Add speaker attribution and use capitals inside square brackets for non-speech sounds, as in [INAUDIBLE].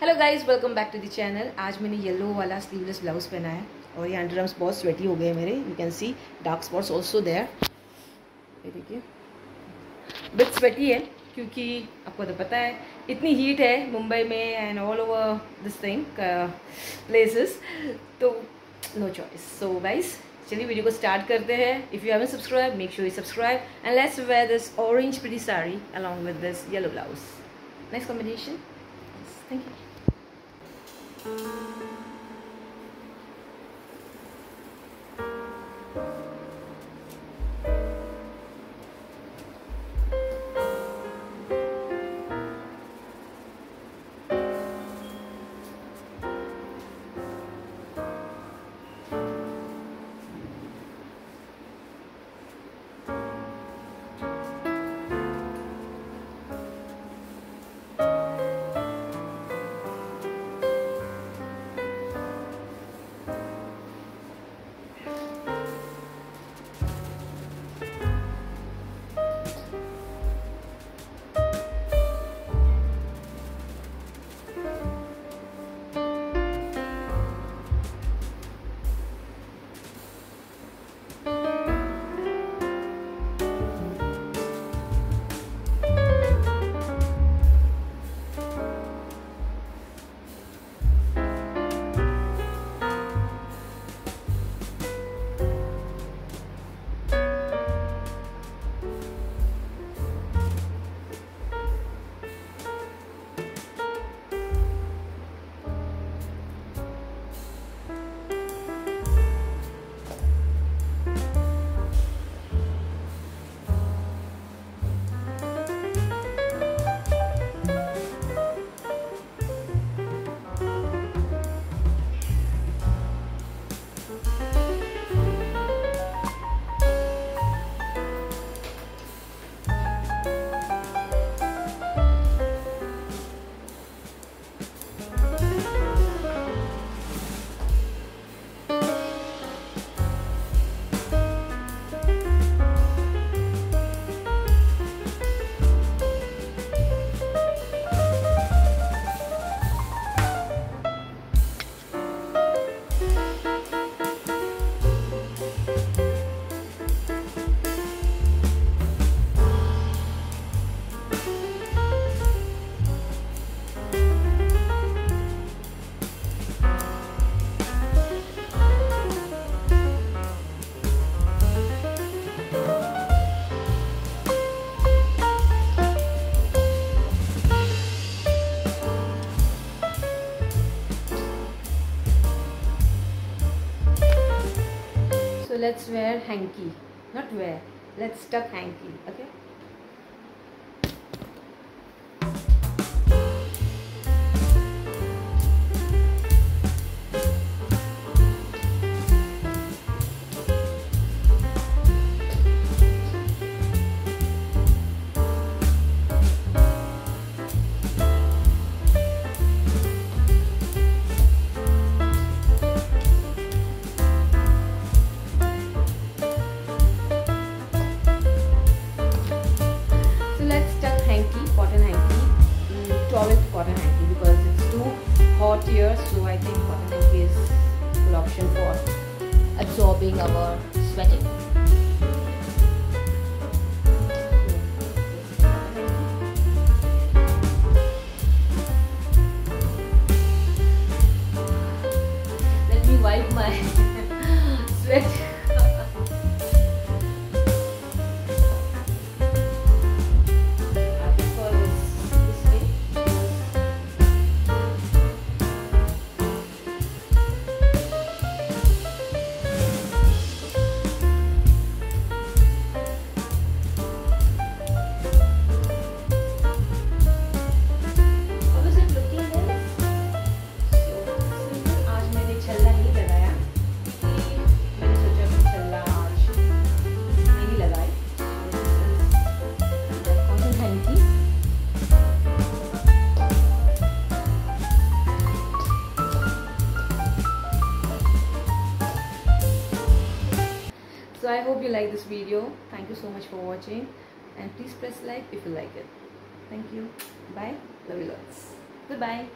Speaker 1: Hello guys welcome back to the channel आज मैंने yellow वाला स्लीवलेस ब्लाउज पहना है और ये अंडर बहुत स्वेटी हो गए मेरे. You can see dark spots also there ये देखिए. बिट स्वेटी है क्योंकि आपको तो पता है, इतनी हीट है मुंबई में and all over this thing places तो नो चॉइस सो गाइस चलिए वीडियो को स्टार्ट करते हैं. If you haven't subscribe make sure you subscribe and let's wear this orange pretty sari along with this yellow blouse nice combination thank you So let's wear hanky. Not wear. Let's tuck hanky. Okay. Here. So I think cotton hanky is good option for absorbing our sweating. Let me wipe my [LAUGHS] sweat. So I hope you like this video. Thank you so much for watching and please press like if you like it. Thank you. Bye. Love you lots. Goodbye.